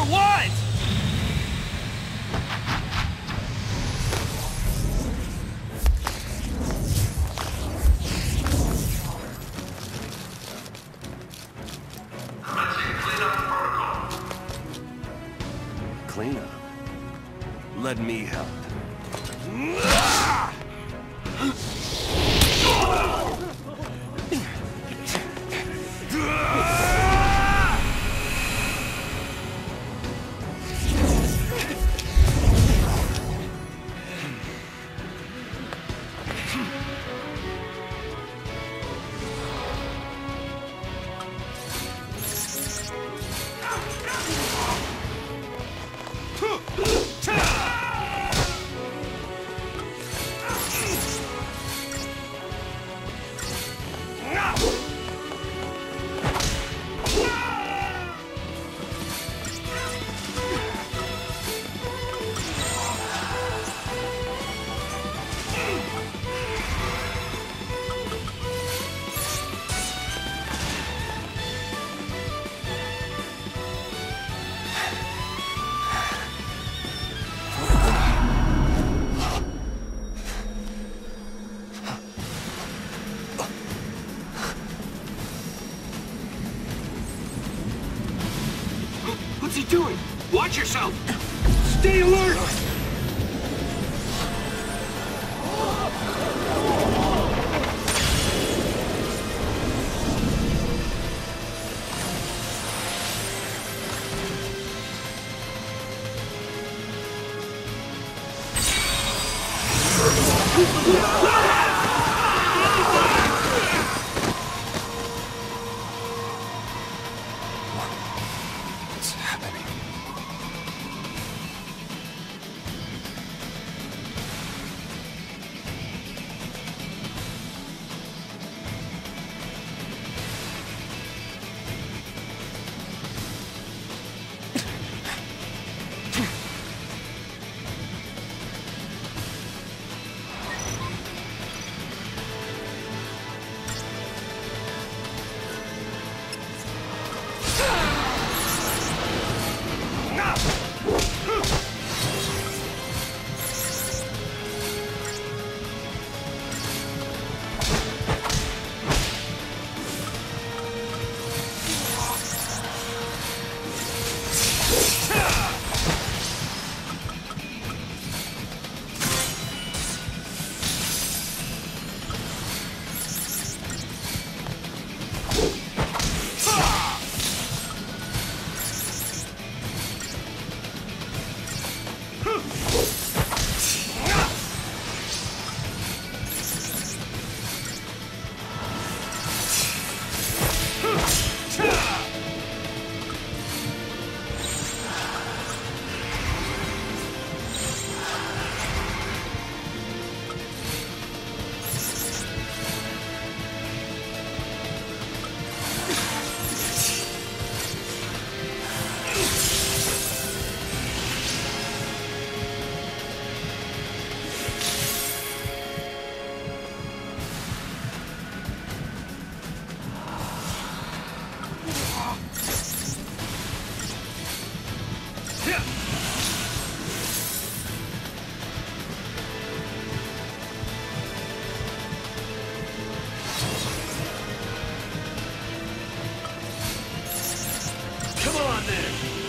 or what? Let me help. What's he doing? Watch yourself! Stay alert! Come on then!